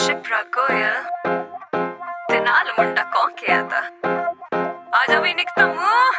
शिप्रा गोयल ते मुंडा कौन किया था? आजा भी निकता मुँह